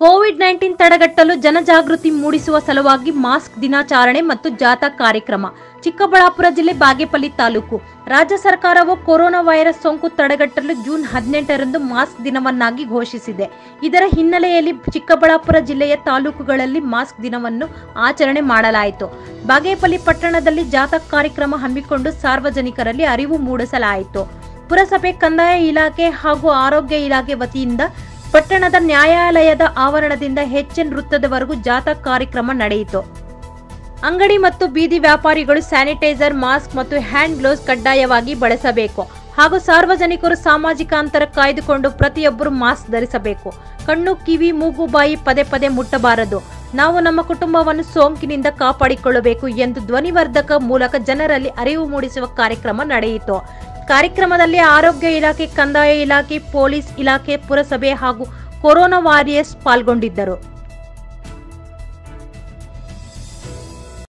Covid nineteen ತಡೆಗಟ್ಟಲು ಜನಜಾಗೃತಿ ಮೂಡಿಸುವ ಸಲುವಾಗಿ ಮಾಸ್ಕ್ ದಿನಾಚರಣೆ ಮತ್ತು ಜಾಥಾ ಕಾರ್ಯಕ್ರಮ, ಚಿಕ್ಕಬಳ್ಳಾಪುರ ಜಿಲ್ಲೆ ಬಾಗೇಪಲ್ಲಿ ತಾಲೂಕು. ರಾಜ್ಯ ಸರ್ಕಾರವು ಕೊರೋನಾ ವೈರಸ್ ಸೋಂಕು ತಡೆಗಟ್ಟಲು ಜೂನ್ ಹದಿನೆಂಟರಂದು ಮಾಸ್ಕ್ ದಿನವನ್ನಾಗಿ ಘೋಷಿಸಿದೆ. ಇದರ ಹಿನ್ನೆಲೆಯಲ್ಲಿ ಚಿಕ್ಕಬಳ್ಳಾಪುರ ಜಿಲ್ಲೆಯ ತಾಲೂಕುಗಳಲ್ಲಿ ಮಾಸ್ಕ್ ದಿನವನ್ನು ಆಚರಣೆ ಮಾಡಲಾಯಿತು. ಬಾಗೇಪಲ್ಲಿ ಪಟ್ಟಣದಲ್ಲಿ ಜಾಥಾ ಕಾರ್ಯಕ್ರಮ ಹಮ್ಮಿಕೊಂಡು ಸಾರ್ವಜನಿಕರಲ್ಲಿ ಅರಿವು ಮೂಡಿಸಲಾಯಿತು. ಪುರಸಭೆ ಕಂದಾಯ ಇಲಾಖೆ ಹಾಗೂ ಆರೋಗ್ಯ ಇಲಾಖೆ ವತಿಯಿಂದ ಪಟ್ಟಣದ ನ್ಯಾಯಾಲಯದ ಆವರಣದಿಂದ ಹೆಚ್ಚಿನ ವೃತ್ತದವರೆಗೂ ಜಾಥಾ ಕಾರ್ಯಕ್ರಮ ನಡೆಯಿತು. ಅಂಗಡಿ ಮತ್ತು ಬೀದಿ ವ್ಯಾಪಾರಿಗಳು ಸ್ಯಾನಿಟೈಸರ್, ಮಾಸ್ಕ್ ಮತ್ತು ಹ್ಯಾಂಡ್ ಗ್ಲೌಸ್ ಕಡ್ಡಾಯವಾಗಿ ಬಳಸಬೇಕು. ಹಾಗೂ ಸಾರ್ವಜನಿಕರು ಸಾಮಾಜಿಕ ಅಂತರ ಕಾಯ್ದುಕೊಂಡು ಪ್ರತಿಯೊಬ್ಬರು ಮಾಸ್ಕ್ ಧರಿಸಬೇಕು. ಕಣ್ಣು, ಕಿವಿ, ಮೂಗು, ಬಾಯಿ ಪದೇ ಪದೇ ಮುಟ್ಟಬಾರದು. ನಾವು ನಮ್ಮ ಕುಟುಂಬವನ್ನು ಸೋಂಕಿನಿಂದ ಕಾಪಾಡಿಕೊಳ್ಳಬೇಕು ಎಂದು ಧ್ವನಿವರ್ಧಕ ಮೂಲಕ ಜನರಲ್ಲಿ ಅರಿವು ಮೂಡಿಸುವ ಕಾರ್ಯಕ್ರಮ ನಡೆಯಿತು. ಕಾರ್ಯಕ್ರಮದಲ್ಲಿ ಆರೋಗ್ಯ ಇಲಾಖೆ ಕಂದಾಯ ಇಲಾಖೆ ಪೊಲೀಸ್ ಇಲಾಖೆ ಪುರಸಭೆ ಹಾಗೂ ಕೊರೋನಾ ವಾರಿಯರ್ಸ್ ಪಾಲ್ಗೊಂಡಿದ್ದರು.